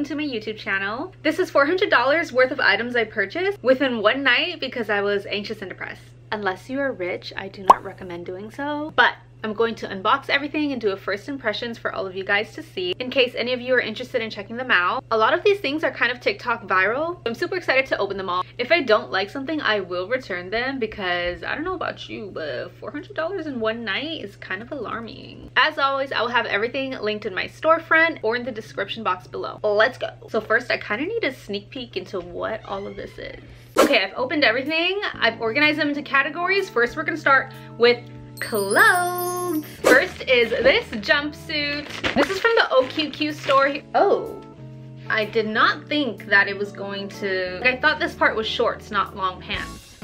welcome to my YouTube channel. This is $400 worth of items I purchased within one night because I was anxious and depressed. Unless you are rich, I do not recommend doing so. But I'm going to unbox everything and do a first impressions for all of you guys to see in case any of you are interested in checking them out. A lot of these things are kind of TikTok viral. I'm super excited to open them all. If I don't like something, I will return them because I don't know about you, but $400 in one night is kind of alarming. As always, I will have everything linked in my storefront or in the description box below. Let's go. So first, I kind of need a sneak peek into what all of this is. Okay, I've opened everything. I've organized them into categories. First, we're gonna start with clothes. First is this jumpsuit. This is from the OQQ store. Oh, I did not think that it was going to, I thought this part was shorts, not long pants.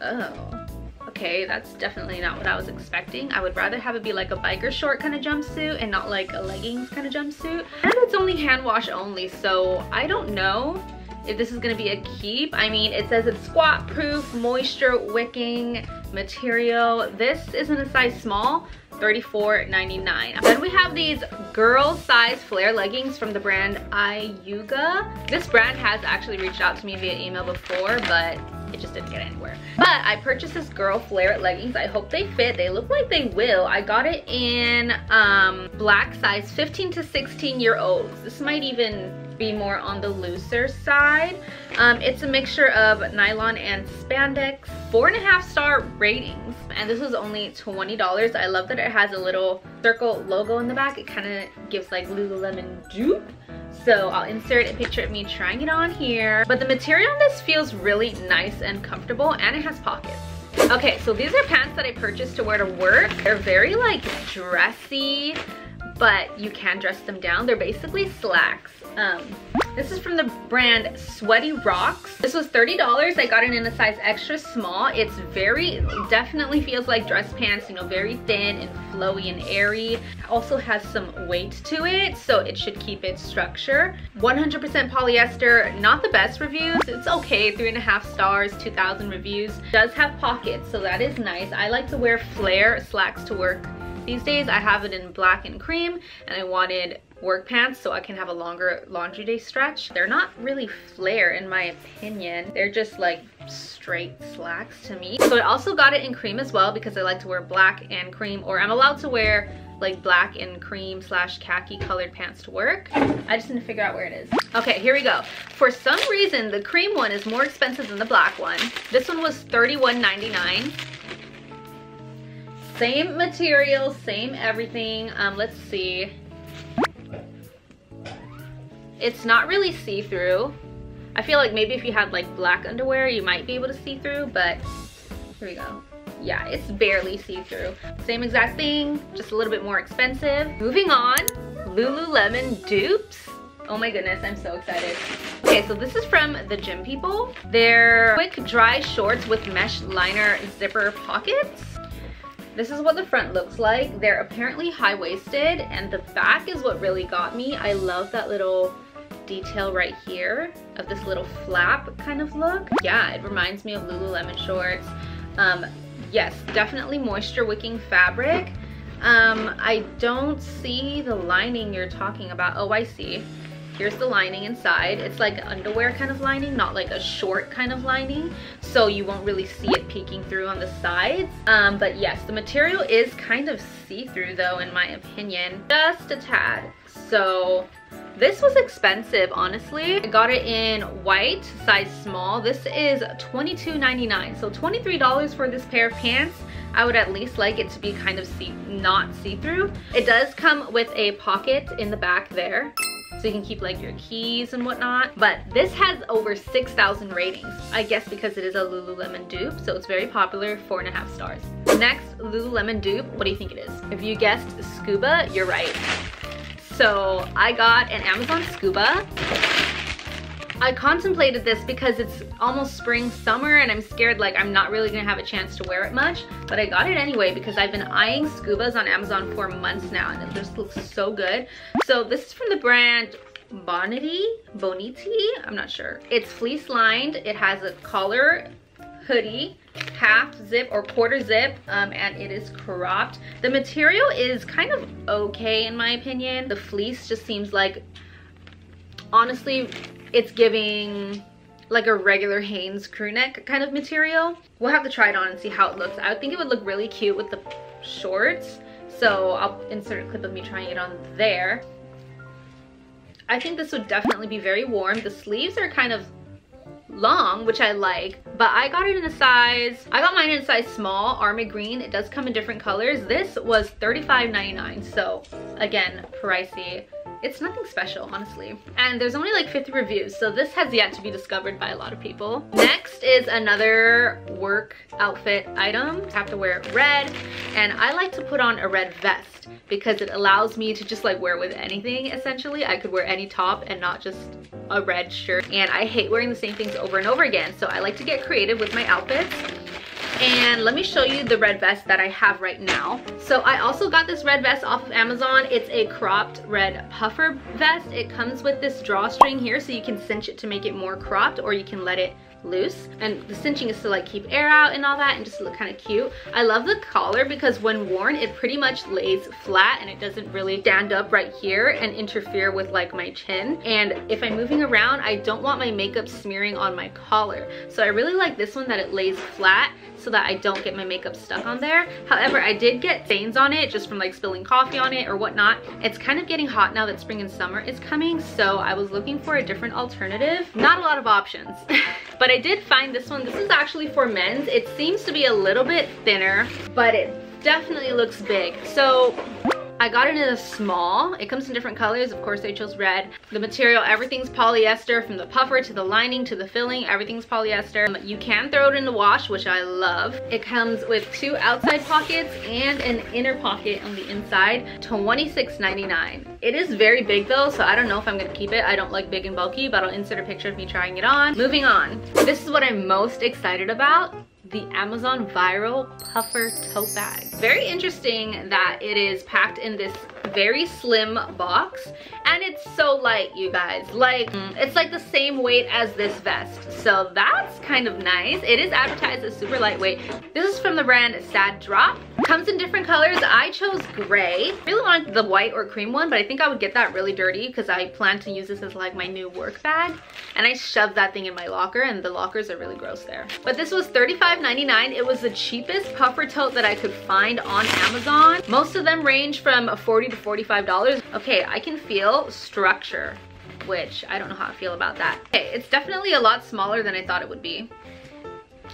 Oh, okay, that's definitely not what I was expecting. I would rather have it be like a biker short kind of jumpsuit and not like a leggings kind of jumpsuit. And it's only hand wash only, so I don't know if this is gonna be a keep. I mean, it says it's squat proof, moisture wicking material. This is in a size small, $34.99. Then we have these girl size flare leggings from the brand Iuga. This brand has actually reached out to me via email before, but it just didn't get anywhere. But I purchased this girl flare leggings. I hope they fit. They look like they will. I got it in um, black size 15 to 16 year olds. This might even be more on the looser side. Um, it's a mixture of nylon and spandex. Four and a half star ratings. And this was only $20. I love that it has a little circle logo in the back. It kind of gives like Lululemon dupe. So I'll insert a picture of me trying it on here. But the material on this feels really nice and comfortable and it has pockets. Okay, so these are pants that I purchased to wear to work. They're very like dressy, but you can dress them down. They're basically slacks. Um, this is from the brand Sweaty Rocks. This was $30. I got it in a size extra small. It's very, definitely feels like dress pants, you know, very thin and flowy and airy. Also has some weight to it, so it should keep its structure. 100% polyester, not the best reviews. It's okay, three and a half stars, 2,000 reviews. Does have pockets, so that is nice. I like to wear flare slacks to work these days. I have it in black and cream, and I wanted work pants so I can have a longer laundry day stretch. They're not really flare in my opinion. They're just like straight slacks to me. So I also got it in cream as well because I like to wear black and cream or I'm allowed to wear like black and cream slash khaki colored pants to work. I just need to figure out where it is. Okay, here we go. For some reason, the cream one is more expensive than the black one. This one was $31.99. Same material, same everything. Um, let's see. It's not really see-through. I feel like maybe if you had like black underwear, you might be able to see through, but here we go. Yeah, it's barely see-through. Same exact thing, just a little bit more expensive. Moving on, Lululemon dupes. Oh my goodness, I'm so excited. Okay, so this is from the Gym People. They're quick dry shorts with mesh liner zipper pockets. This is what the front looks like. They're apparently high-waisted and the back is what really got me. I love that little detail right here of this little flap kind of look. Yeah, it reminds me of Lululemon shorts. Um, yes, definitely moisture wicking fabric. Um, I don't see the lining you're talking about. Oh, I see. Here's the lining inside. It's like underwear kind of lining, not like a short kind of lining. So you won't really see it peeking through on the sides. Um, but yes, the material is kind of see-through though, in my opinion. Just a tad. So this was expensive, honestly. I got it in white, size small. This is $22.99, so $23 for this pair of pants. I would at least like it to be kind of see not see-through. It does come with a pocket in the back there so you can keep like your keys and whatnot. But this has over 6,000 ratings. I guess because it is a Lululemon dupe, so it's very popular, four and a half stars. Next, Lululemon dupe, what do you think it is? If you guessed scuba, you're right. So I got an Amazon Scuba. I contemplated this because it's almost spring summer and I'm scared like I'm not really gonna have a chance to wear it much but I got it anyway because I've been eyeing scubas on Amazon for months now and it just looks so good. So this is from the brand Bonity, Boniti, I'm not sure. It's fleece lined, it has a collar hoodie half zip or quarter zip um, and it is cropped the material is kind of okay in my opinion the fleece just seems like honestly, it's giving like a regular Hanes crew neck kind of material. We'll have to try it on and see how it looks. I think it would look really cute with the shorts. So I'll insert a clip of me trying it on there. I think this would definitely be very warm. The sleeves are kind of long, which I like, but I got it in a size, I got mine in a size small, army green. It does come in different colors. This was $35.99, so again, pricey. It's nothing special, honestly. And there's only like 50 reviews, so this has yet to be discovered by a lot of people. Next is another work outfit item. I have to wear it red, and I like to put on a red vest because it allows me to just like wear with anything, essentially. I could wear any top and not just a red shirt. And I hate wearing the same things over and over again, so I like to get creative with my outfits and let me show you the red vest that I have right now. So I also got this red vest off of Amazon. It's a cropped red puffer vest. It comes with this drawstring here so you can cinch it to make it more cropped or you can let it loose and the cinching is to like keep air out and all that and just look kind of cute i love the collar because when worn it pretty much lays flat and it doesn't really stand up right here and interfere with like my chin and if i'm moving around i don't want my makeup smearing on my collar so i really like this one that it lays flat so that I don't get my makeup stuck on there. However, I did get stains on it just from like spilling coffee on it or whatnot. It's kind of getting hot now that spring and summer is coming, so I was looking for a different alternative. Not a lot of options, but I did find this one. This is actually for men's. It seems to be a little bit thinner, but it definitely looks big. So I got it in a small. It comes in different colors. Of course, I chose red. The material, everything's polyester from the puffer to the lining to the filling. Everything's polyester. Um, you can throw it in the wash, which I love. It comes with two outside pockets and an inner pocket on the inside. $26.99. It is very big though, so I don't know if I'm gonna keep it. I don't like big and bulky, but I'll insert a picture of me trying it on. Moving on. This is what I'm most excited about the Amazon Viral Puffer Tote Bag. Very interesting that it is packed in this very slim box and it's so light you guys. Like mm, it's like the same weight as this vest. So that's kind of nice. It is advertised as super lightweight. This is from the brand sad drop. Comes in different colors. I chose gray. Really wanted the white or cream one but i think i would get that really dirty because i plan to use this as like my new work bag. And i shoved that thing in my locker and the lockers are really gross there. But this was $35.99 it was the cheapest puffer tote that i could find on amazon most of them range from 40 to $45. Okay, I can feel structure, which I don't know how I feel about that. Okay, it's definitely a lot smaller than I thought it would be.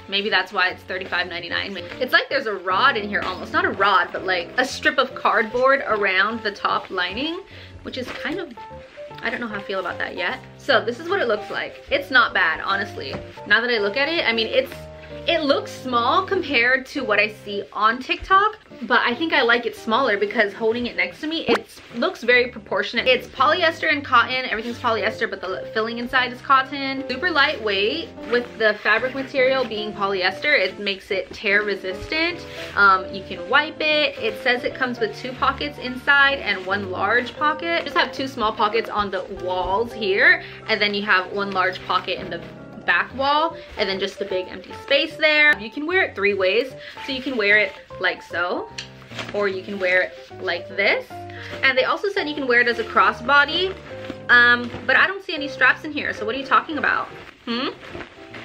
Maybe that's why it's $35.99. It's like there's a rod in here almost. Not a rod, but like a strip of cardboard around the top lining, which is kind of I don't know how I feel about that yet. So this is what it looks like. It's not bad, honestly. Now that I look at it, I mean, it's it looks small compared to what I see on TikTok, but I think I like it smaller because holding it next to me, it looks very proportionate. It's polyester and cotton. Everything's polyester, but the filling inside is cotton. Super lightweight with the fabric material being polyester. It makes it tear resistant. Um, you can wipe it. It says it comes with two pockets inside and one large pocket. Just have two small pockets on the walls here, and then you have one large pocket in the back wall and then just a big empty space there. You can wear it three ways. So you can wear it like so or you can wear it like this. And they also said you can wear it as a crossbody. Um, but I don't see any straps in here. So what are you talking about? Hmm?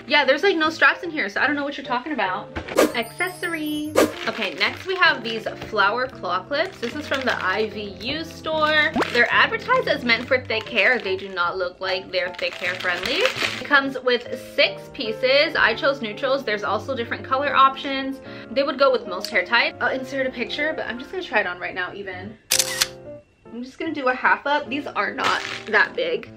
Yeah, there's like no straps in here, so I don't know what you're talking about. Accessories. Okay, next we have these flower claw clips. This is from the IVU store. They're advertised as meant for thick hair. They do not look like they're thick hair friendly. It comes with six pieces. I chose neutrals. There's also different color options. They would go with most hair types. I'll insert a picture, but I'm just gonna try it on right now even. I'm just gonna do a half up. These are not that big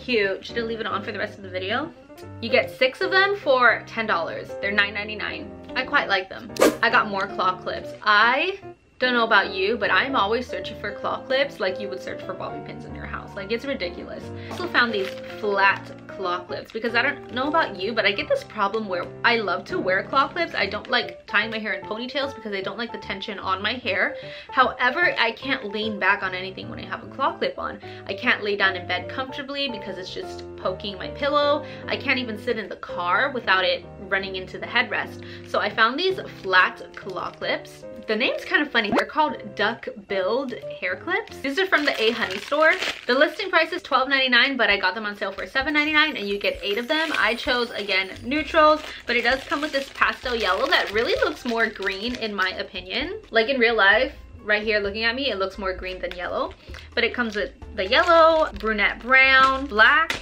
cute. Should I leave it on for the rest of the video? You get six of them for $10. They're $9.99. I quite like them. I got more claw clips. I don't know about you, but I'm always searching for claw clips like you would search for bobby pins in your house. Like it's ridiculous. Also found these flat claw clips because I don't know about you, but I get this problem where I love to wear claw clips. I don't like tying my hair in ponytails because I don't like the tension on my hair. However, I can't lean back on anything when I have a claw clip on. I can't lay down in bed comfortably because it's just poking my pillow. I can't even sit in the car without it running into the headrest. So I found these flat claw clips. The name's kind of funny. They're called Duck Billed hair clips. These are from the A Honey store. The listing price is $12.99, but I got them on sale for $7.99 and you get eight of them. I chose, again, neutrals, but it does come with this pastel yellow that really looks more green in my opinion. Like in real life, right here looking at me, it looks more green than yellow. But it comes with the yellow, brunette brown, black,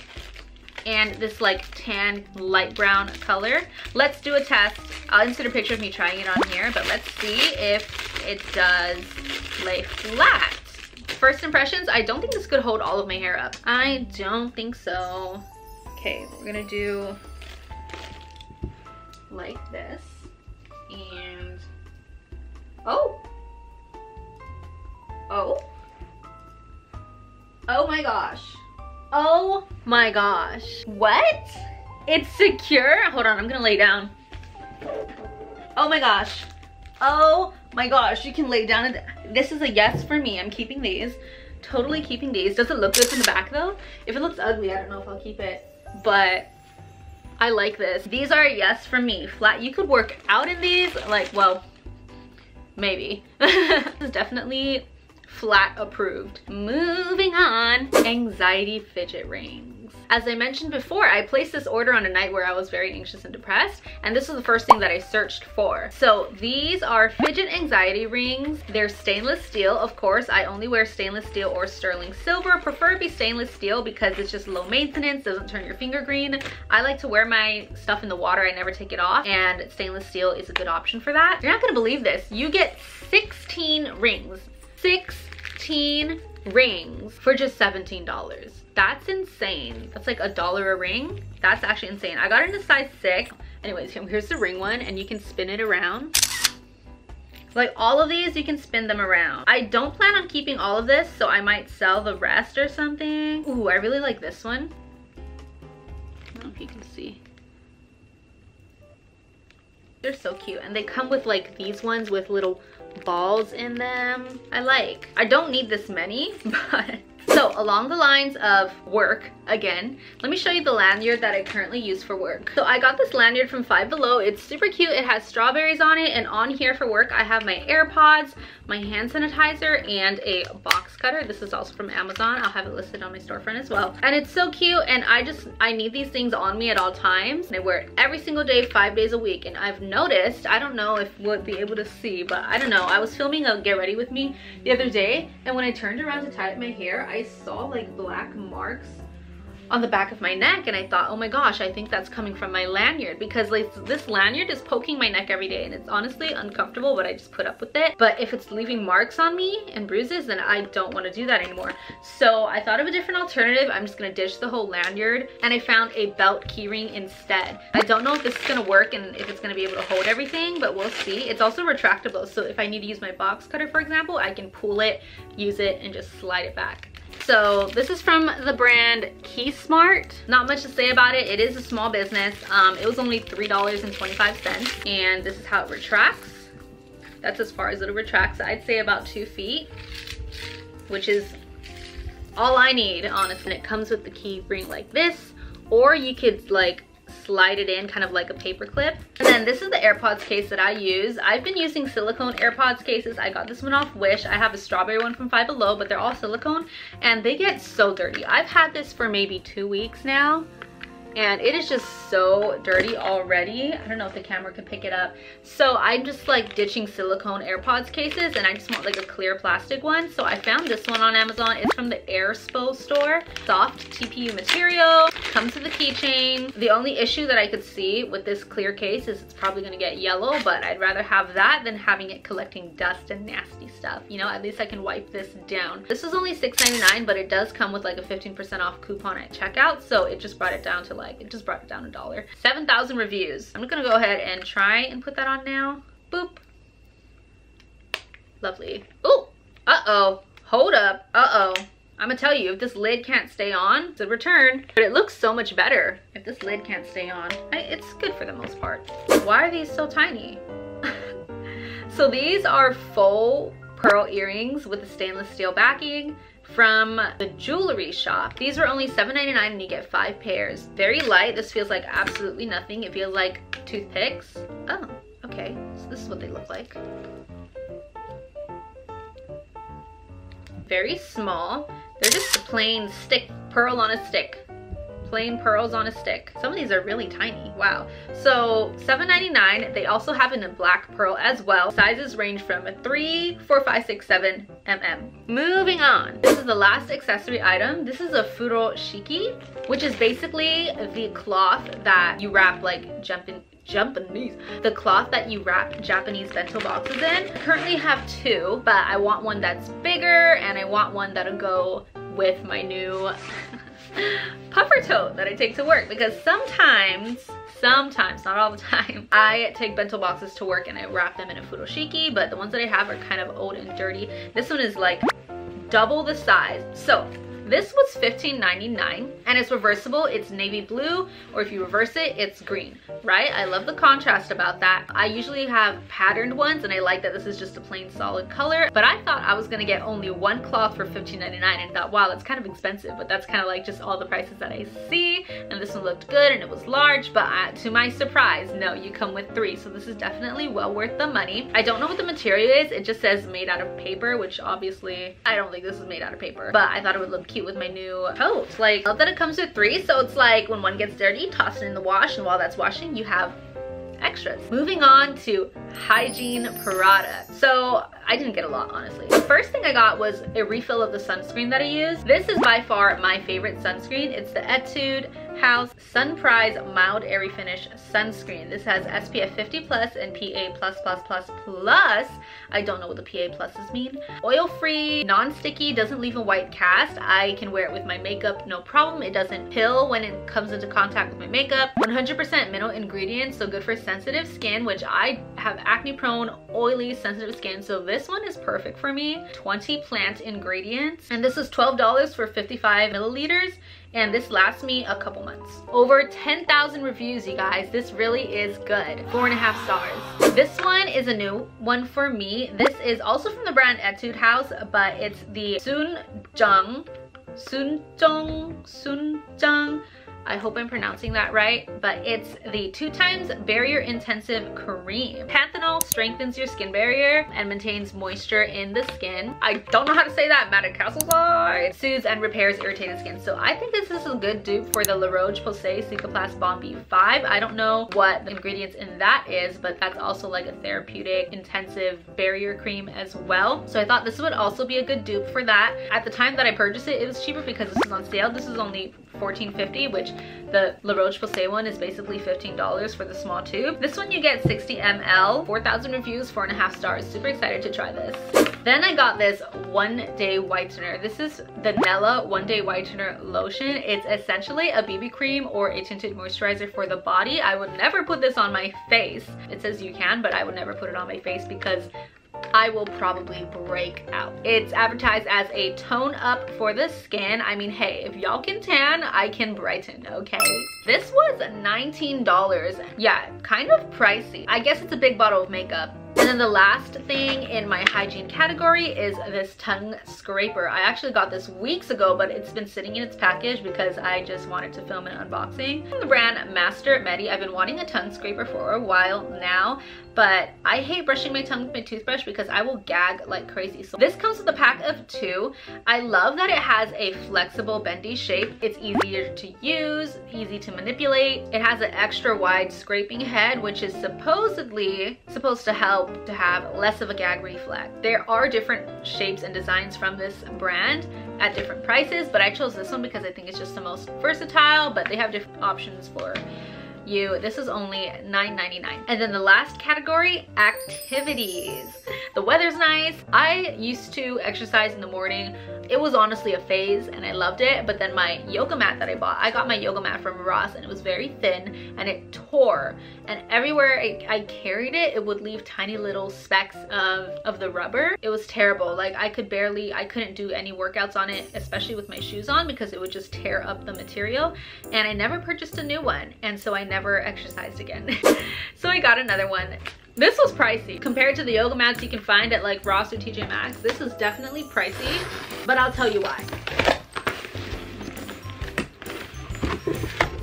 and this like tan light brown color. Let's do a test. I'll insert a picture of me trying it on here, but let's see if it does lay flat. First impressions, I don't think this could hold all of my hair up. I don't think so. Okay, we're gonna do like this. And, oh. Oh. Oh my gosh. Oh my gosh. What? It's secure? Hold on, I'm gonna lay down. Oh my gosh. Oh my gosh, you can lay down. This is a yes for me. I'm keeping these. Totally keeping these. Does it look good in the back though? If it looks ugly, I don't know if I'll keep it. But I like this. These are a yes for me. Flat, you could work out in these. Like, well, maybe. this is definitely flat approved. Moving on, anxiety fidget rings. As I mentioned before, I placed this order on a night where I was very anxious and depressed, and this was the first thing that I searched for. So these are fidget anxiety rings. They're stainless steel, of course. I only wear stainless steel or sterling silver, preferably stainless steel because it's just low maintenance, doesn't turn your finger green. I like to wear my stuff in the water, I never take it off, and stainless steel is a good option for that. You're not gonna believe this. You get 16 rings. 16 rings for just $17. That's insane. That's like a dollar a ring. That's actually insane. I got it in a size six. Anyways, here's the ring one and you can spin it around. Like all of these, you can spin them around. I don't plan on keeping all of this, so I might sell the rest or something. Ooh, I really like this one. I don't know if you can see. They're so cute. And they come with like these ones with little balls in them. I like. I don't need this many, but so along the lines of work, again, let me show you the lanyard that I currently use for work. So I got this lanyard from Five Below. It's super cute. It has strawberries on it and on here for work I have my AirPods, my hand sanitizer, and a box cutter. This is also from Amazon. I'll have it listed on my storefront as well. And it's so cute and I just, I need these things on me at all times. And I wear it every single day, five days a week. And I've noticed, I don't know if we'll be able to see, but I don't know. I was filming a Get Ready With Me the other day and when I turned around to tie up my hair, I I saw like black marks on the back of my neck and I thought, oh my gosh, I think that's coming from my lanyard because like this lanyard is poking my neck every day and it's honestly uncomfortable, but I just put up with it. But if it's leaving marks on me and bruises, then I don't want to do that anymore. So I thought of a different alternative. I'm just gonna ditch the whole lanyard and I found a belt keyring instead. I don't know if this is gonna work and if it's gonna be able to hold everything, but we'll see. It's also retractable, so if I need to use my box cutter, for example, I can pull it, use it, and just slide it back. So this is from the brand KeySmart. Not much to say about it. It is a small business. Um, it was only $3.25 and this is how it retracts. That's as far as it retracts. I'd say about two feet, which is all I need, honestly. And it comes with the key ring like this, or you could like slide it in kind of like a paper clip. And then this is the AirPods case that I use. I've been using silicone AirPods cases. I got this one off Wish. I have a strawberry one from Five Below, but they're all silicone and they get so dirty. I've had this for maybe two weeks now and it is just so dirty already. I don't know if the camera can pick it up. So I'm just like ditching silicone AirPods cases and I just want like a clear plastic one. So I found this one on Amazon. It's from the Airspo store. Soft TPU material, comes with a keychain. The only issue that I could see with this clear case is it's probably gonna get yellow, but I'd rather have that than having it collecting dust and nasty stuff. You know, at least I can wipe this down. This is only $6.99, but it does come with like a 15% off coupon at checkout. So it just brought it down to like like it just brought it down a dollar. 7,000 reviews. I'm gonna go ahead and try and put that on now. Boop. Lovely. Oh uh-oh. Hold up. Uh-oh. I'm gonna tell you, if this lid can't stay on, it's a return. But it looks so much better if this lid can't stay on. I, it's good for the most part. Why are these so tiny? so these are faux pearl earrings with a stainless steel backing from the jewelry shop. These were only $7.99 and you get five pairs. Very light. This feels like absolutely nothing. It feels like toothpicks. Oh, okay. So this is what they look like. Very small. They're just a plain stick, pearl on a stick plain pearls on a stick. Some of these are really tiny, wow. So $7.99, they also have in a black pearl as well. Sizes range from a 3, 4, 5, 6, 7 mm. Moving on, this is the last accessory item. This is a furoshiki, which is basically the cloth that you wrap like jumping Japanese. The cloth that you wrap Japanese bento boxes in. I currently have two, but I want one that's bigger and I want one that'll go with my new puffer tote that I take to work because sometimes sometimes, not all the time, I take bento boxes to work and I wrap them in a furoshiki, but the ones that I have are kind of old and dirty. This one is like double the size. So this was $15.99 and it's reversible. It's navy blue or if you reverse it, it's green, right? I love the contrast about that. I usually have patterned ones and I like that this is just a plain solid color, but I thought I was gonna get only one cloth for $15.99 and thought, wow, that's kind of expensive, but that's kind of like just all the prices that I see. And this one looked good and it was large, but uh, to my surprise, no, you come with three. So this is definitely well worth the money. I don't know what the material is. It just says made out of paper, which obviously I don't think this is made out of paper, but I thought it would look cute cute with my new coat. Like, I love that it comes with three, so it's like when one gets dirty, toss it in the wash, and while that's washing, you have extras. Moving on to hygiene products. So I didn't get a lot, honestly. The first thing I got was a refill of the sunscreen that I use. This is by far my favorite sunscreen. It's the Etude House Sunprise Mild Airy Finish Sunscreen. This has SPF 50 plus and PA plus plus plus plus. I don't know what the PA pluses mean. Oil free, non-sticky, doesn't leave a white cast. I can wear it with my makeup, no problem. It doesn't pill when it comes into contact with my makeup. 100% mineral ingredients, so good for sensitive skin, which I have acne prone, oily, sensitive skin. So this one is perfect for me. 20 plant ingredients. And this is $12 for 55 milliliters and this lasts me a couple months. Over 10,000 reviews, you guys. This really is good. Four and a half stars. This one is a new one for me. This is also from the brand Etude House, but it's the Sun Jung, Sun Jung, Sun Jung I hope I'm pronouncing that right, but it's the two times barrier intensive cream. Panthenol strengthens your skin barrier and maintains moisture in the skin. I don't know how to say that, Madagascar. Soothes and repairs irritated skin. So I think this is a good dupe for the La Roche-Posay Cicaplast Balm B5. I don't know what the ingredients in that is, but that's also like a therapeutic intensive barrier cream as well. So I thought this would also be a good dupe for that. At the time that I purchased it, it was cheaper because this is on sale. This is only $14.50, which the La Roche-Posay one is basically $15 for the small tube. This one you get 60 ml, 4,000 reviews, four and a half stars. Super excited to try this. Then I got this one day whitener. This is the Nella one day whitener lotion. It's essentially a BB cream or a tinted moisturizer for the body. I would never put this on my face. It says you can, but I would never put it on my face because I will probably break out. It's advertised as a tone up for the skin. I mean, hey, if y'all can tan, I can brighten, okay? This was $19. Yeah, kind of pricey. I guess it's a big bottle of makeup. And then the last thing in my hygiene category is this tongue scraper. I actually got this weeks ago, but it's been sitting in its package because I just wanted to film an unboxing. From the brand Master Medi, I've been wanting a tongue scraper for a while now, but I hate brushing my tongue with my toothbrush because I will gag like crazy. So this comes with a pack of two. I love that it has a flexible bendy shape. It's easier to use, easy to manipulate. It has an extra wide scraping head, which is supposedly supposed to help to have less of a gag reflex. There are different shapes and designs from this brand at different prices, but I chose this one because I think it's just the most versatile, but they have different options for you. This is only $9.99. And then the last category, activities. The weather's nice. I used to exercise in the morning it was honestly a phase and I loved it. But then my yoga mat that I bought, I got my yoga mat from Ross and it was very thin and it tore. And everywhere I, I carried it, it would leave tiny little specks of, of the rubber. It was terrible. Like I could barely, I couldn't do any workouts on it, especially with my shoes on because it would just tear up the material. And I never purchased a new one. And so I never exercised again. so I got another one. This was pricey. Compared to the yoga mats you can find at like Ross or TJ Maxx, this is definitely pricey, but I'll tell you why.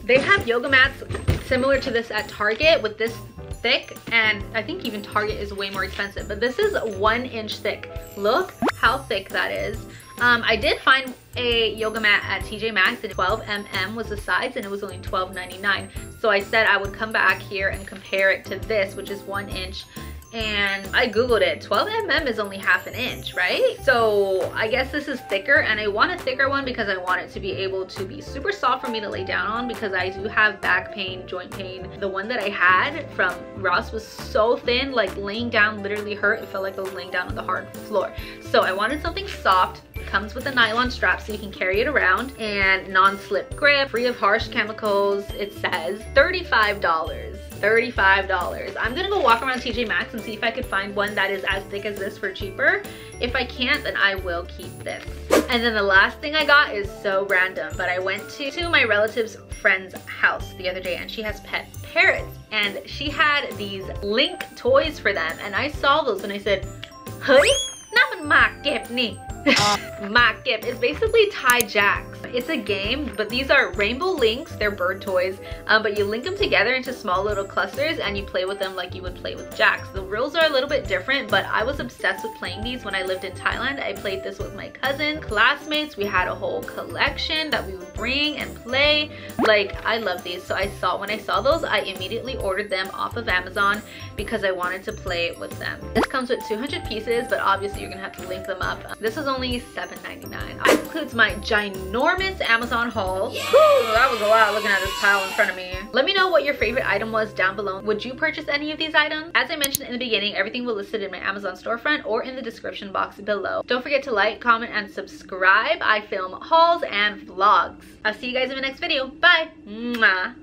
They have yoga mats similar to this at Target with this thick and I think even Target is way more expensive, but this is one inch thick. Look how thick that is. Um, I did find a yoga mat at TJ Maxx and 12 mm was the size and it was only $12.99. So I said I would come back here and compare it to this, which is one inch and I googled it. 12 mm is only half an inch right? So I guess this is thicker and I want a thicker one because I want it to be able to be super soft for me to lay down on because I do have back pain joint pain. The one that I had from Ross was so thin like laying down literally hurt. It felt like I was laying down on the hard floor. So I wanted something soft comes with a nylon strap so you can carry it around and non-slip grip free of harsh chemicals it says $35 $35. I'm gonna go walk around TJ Maxx and see if I could find one that is as thick as this for cheaper. If I can't, then I will keep this. And then the last thing I got is so random, but I went to, to my relative's friend's house the other day and she has pet parrots and she had these link toys for them and I saw those and I said, Hey, naman makip ni. Makip is basically Thai jacks. It's a game, but these are rainbow links. They're bird toys, um, but you link them together into small little clusters and you play with them like you would play with jacks. The rules are a little bit different, but I was obsessed with playing these when I lived in Thailand. I played this with my cousin, classmates. We had a whole collection that we would bring and play. Like, I love these. So I saw, when I saw those, I immediately ordered them off of Amazon because I wanted to play with them. This comes with 200 pieces, but obviously you're gonna have to link them up. This is only $7.99. That includes my ginormous Amazon haul. Yeah. Whew, that was a lot looking at this pile in front of me. Let me know what your favorite item was down below. Would you purchase any of these items? As I mentioned in the beginning, everything will listed in my Amazon storefront or in the description box below. Don't forget to like, comment, and subscribe. I film hauls and vlogs. I'll see you guys in the next video. Bye! Mwah.